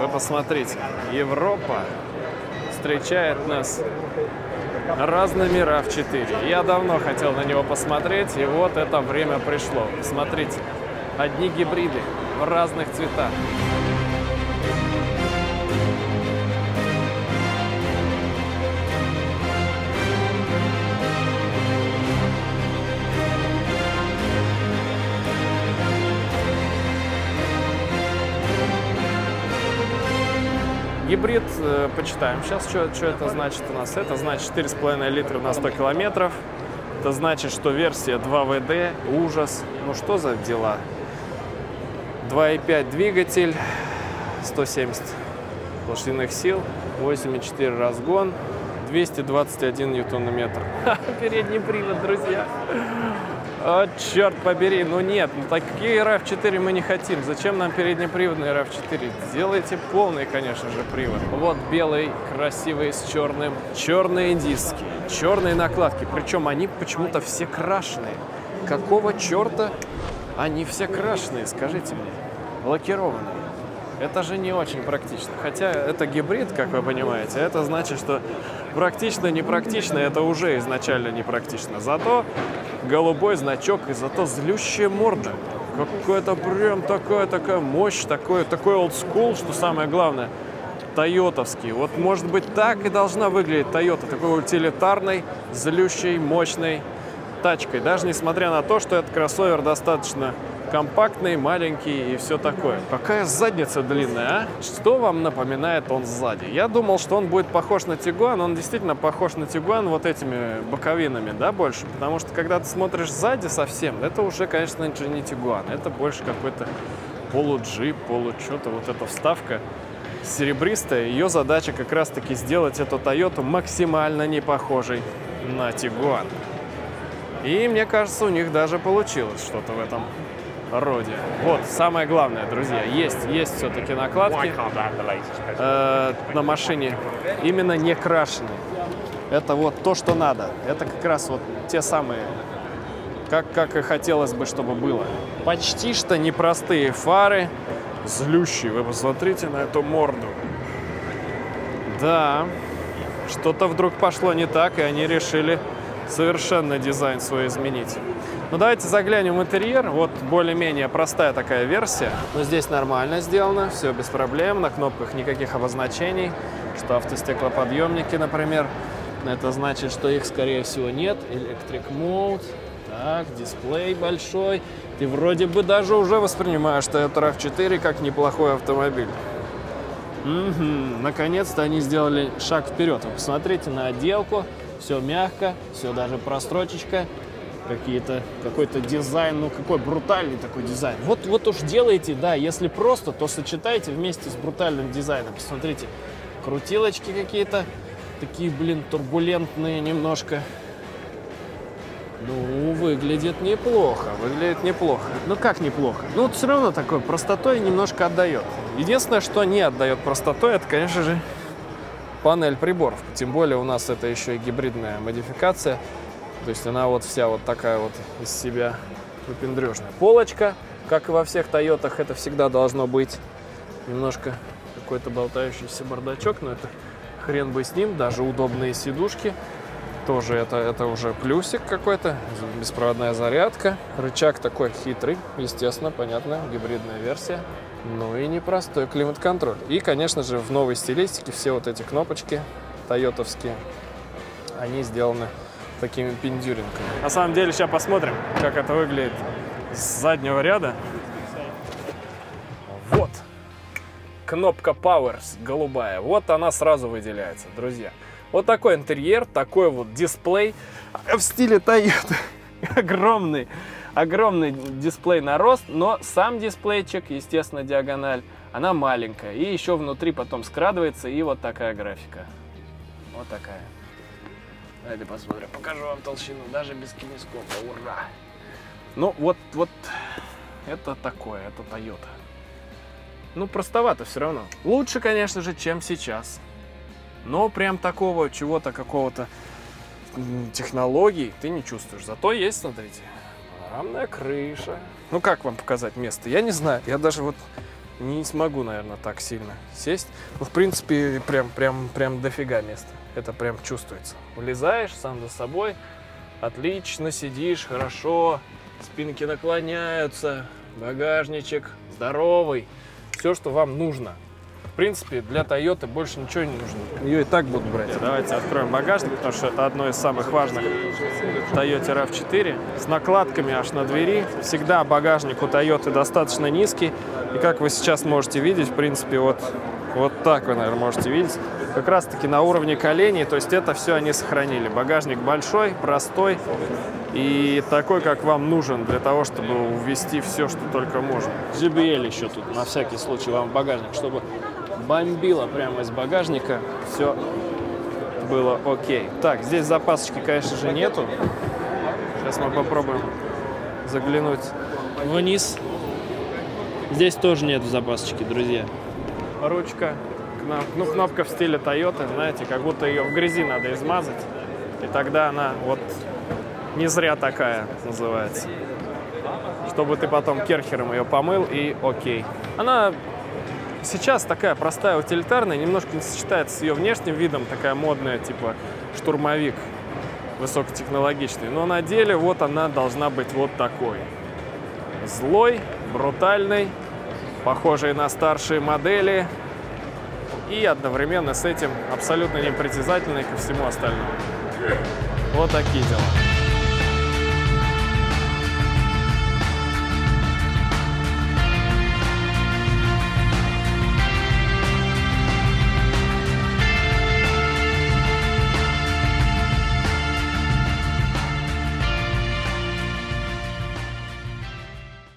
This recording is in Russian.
Вы посмотрите, Европа встречает нас разными RAV4. Я давно хотел на него посмотреть, и вот это время пришло. Смотрите, одни гибриды в разных цветах. Гибрид, э, почитаем сейчас, что, что это значит у нас. Это значит 4,5 литра на 100 километров. Это значит, что версия 2 ВД, ужас. Ну что за дела? 2,5 двигатель, 170 лошадиных сил, 8,4 разгон, 221 ньютон-метр. Передний привод, друзья. О, черт побери, ну нет, ну такие RAV4 мы не хотим. Зачем нам переднеприводный RAV4? Сделайте полный, конечно же, привод. Вот белый, красивый, с черным. Черные диски, черные накладки. Причем они почему-то все крашеные. Какого черта они все крашеные, скажите мне? Лакированные. Это же не очень практично. Хотя это гибрид, как вы понимаете. Это значит, что практично, непрактично, это уже изначально непрактично. Зато голубой значок и зато злющая морда. Какое-то прям такая, такая мощь, такой, такой олдскул, что самое главное, тойотовский. Вот может быть так и должна выглядеть Тойота, такой утилитарной, злющей, мощной тачкой. Даже несмотря на то, что этот кроссовер достаточно компактный, маленький и все такое. Какая задница длинная, а? Что вам напоминает он сзади? Я думал, что он будет похож на Тигуан, он действительно похож на Тигуан вот этими боковинами, да, больше? Потому что когда ты смотришь сзади совсем, это уже, конечно, не Тигуан, это больше какой-то полуджип, полу что-то, вот эта вставка серебристая. Ее задача как раз-таки сделать эту Тойоту максимально не похожей на Тигуан. И мне кажется, у них даже получилось что-то в этом роде. Вот, самое главное, друзья, есть, есть все-таки накладки э, на машине, именно не крашеные. Это вот то, что надо. Это как раз вот те самые, как, как и хотелось бы, чтобы было. Почти что непростые фары, злющие. Вы посмотрите на эту морду. Да, что-то вдруг пошло не так, и они решили совершенно дизайн свой изменить. Ну давайте заглянем в интерьер. Вот более-менее простая такая версия. Но здесь нормально сделано, все без проблем. На кнопках никаких обозначений, что автостеклоподъемники, например. Это значит, что их, скорее всего, нет. Electric Mode. Так, дисплей большой. Ты вроде бы даже уже воспринимаешь Toyota RAV4 как неплохой автомобиль. Угу. Наконец-то они сделали шаг вперед. Вы посмотрите на отделку. Все мягко, все даже прострочечка какие-то, какой-то дизайн, ну какой брутальный такой дизайн. Вот, вот уж делайте, да, если просто, то сочетайте вместе с брутальным дизайном. Посмотрите, крутилочки какие-то, такие, блин, турбулентные немножко. Ну, выглядит неплохо, выглядит неплохо. Ну, как неплохо? Ну, вот все равно такой простотой немножко отдает. Единственное, что не отдает простотой, это, конечно же, панель приборов. Тем более у нас это еще и гибридная модификация. То есть она вот вся вот такая вот из себя выпендрежная. Полочка, как и во всех Тойотах, это всегда должно быть немножко какой-то болтающийся бардачок, но это хрен бы с ним. Даже удобные сидушки, тоже это, это уже плюсик какой-то. Беспроводная зарядка. Рычаг такой хитрый, естественно, понятно, гибридная версия. Ну и непростой климат-контроль. И, конечно же, в новой стилистике все вот эти кнопочки тойотовские, они сделаны такими пиндюринками. На самом деле, сейчас посмотрим, как это выглядит с заднего ряда. Вот. Кнопка Powers голубая. Вот она сразу выделяется, друзья. Вот такой интерьер, такой вот дисплей в стиле Toyota. Огромный, огромный дисплей на рост, но сам дисплейчик, естественно, диагональ, она маленькая. И еще внутри потом скрадывается, и вот такая графика. Вот такая. Давайте посмотрим, покажу вам толщину, даже без кинескопа, ура! Ну, вот, вот, это такое, это Toyota. Ну, простовато все равно. Лучше, конечно же, чем сейчас. Но прям такого чего-то, какого-то технологий ты не чувствуешь. Зато есть, смотрите, панорамная крыша. Ну, как вам показать место? Я не знаю. Я даже вот не смогу, наверное, так сильно сесть. Ну, в принципе, прям, прям, прям дофига места. Это прям чувствуется. Влезаешь сам за собой, отлично сидишь, хорошо, спинки наклоняются, багажничек здоровый, все, что вам нужно. В принципе, для Toyota больше ничего не нужно. Ее и так будут брать. Давайте откроем багажник, потому что это одно из самых важных Toyota RAV4. С накладками аж на двери. Всегда багажник у Toyota достаточно низкий. И как вы сейчас можете видеть, в принципе, вот, вот так вы, наверное, можете видеть. Как раз таки на уровне коленей, то есть это все они сохранили. Багажник большой, простой и такой, как вам нужен для того, чтобы увезти все, что только можно. JBL еще тут, на всякий случай, вам в багажник, чтобы бомбило прямо из багажника. Все было окей. Так, здесь запасочки, конечно же, нету. Сейчас мы попробуем заглянуть вниз. Здесь тоже нет запасочки, друзья. Ручка, ну, кнопка в стиле Toyota, знаете, как будто ее в грязи надо измазать. И тогда она вот не зря такая называется. Чтобы ты потом керхером ее помыл и окей. Она сейчас такая простая, утилитарная, немножко не сочетается с ее внешним видом, такая модная, типа штурмовик высокотехнологичный. Но на деле вот она должна быть вот такой. Злой, брутальный, похожий на старшие модели и одновременно с этим абсолютно непритязательный ко всему остальному. Вот такие дела.